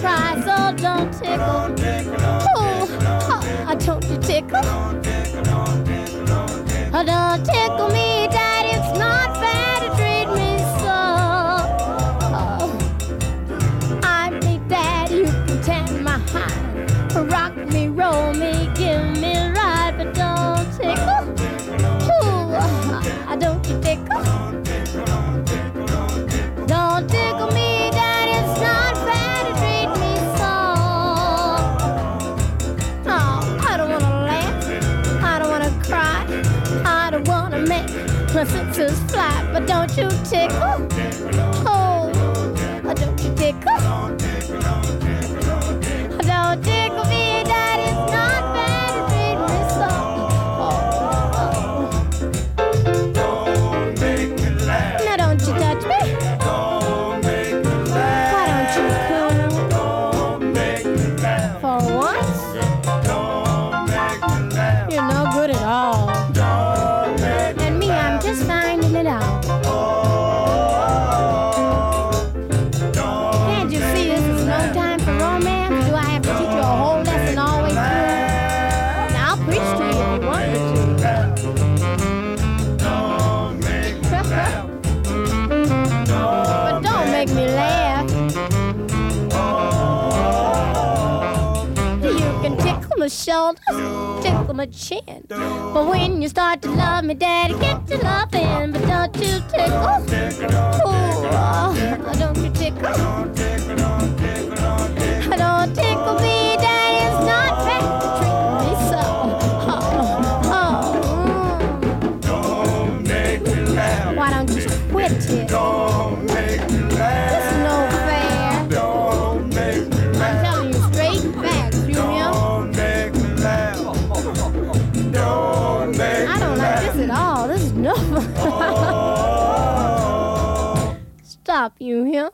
try, so oh, don't tickle. Don't don't. Oh, I told you tickle. Plus it feels fly, but don't you tickle? Oh. shoulders, tickle my chin. But when you start to love me, daddy, get to loving, but don't you tickle. Ooh, don't you tickle. Don't tickle me, daddy, it's not fair to treat me so. Oh, oh, mm. Don't make me laugh. Why don't you quit it? Don't make me laugh. up, you hear?